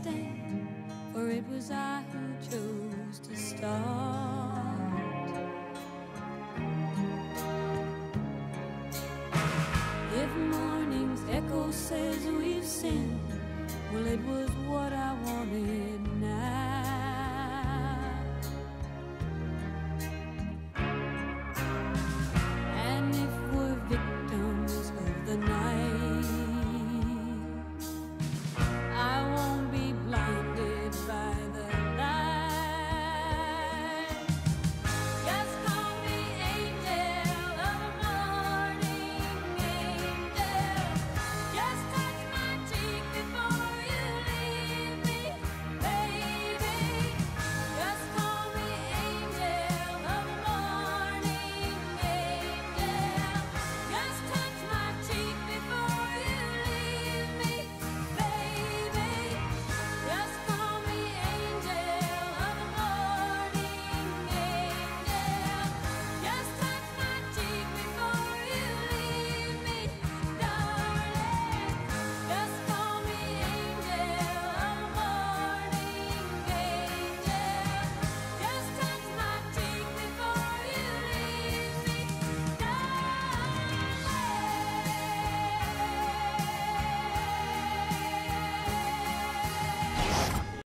stand, for it was I who chose to start. If morning's echo says we've sinned, well, it was what I wanted